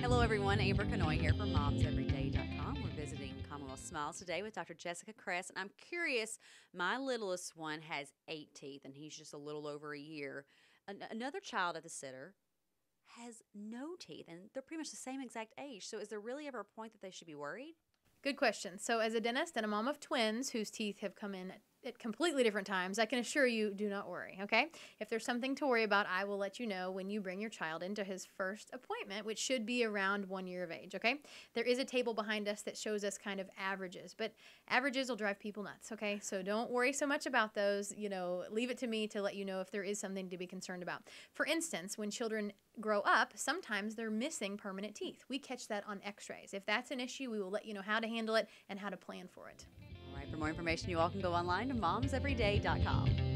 Hello, everyone. Amber Canoy here from MomsEveryday.com. We're visiting Commonwealth Smiles today with Dr. Jessica Kress. And I'm curious, my littlest one has eight teeth, and he's just a little over a year. An- another child at the sitter has no teeth, and they're pretty much the same exact age. So, is there really ever a point that they should be worried? Good question. So, as a dentist and a mom of twins whose teeth have come in at completely different times, I can assure you do not worry, okay? If there's something to worry about, I will let you know when you bring your child into his first appointment, which should be around one year of age, okay? There is a table behind us that shows us kind of averages, but averages will drive people nuts, okay? So don't worry so much about those. You know, leave it to me to let you know if there is something to be concerned about. For instance, when children grow up, sometimes they're missing permanent teeth. We catch that on x rays. If that's an issue, we will let you know how to handle it and how to plan for it. For more information, you all can go online to momseveryday.com.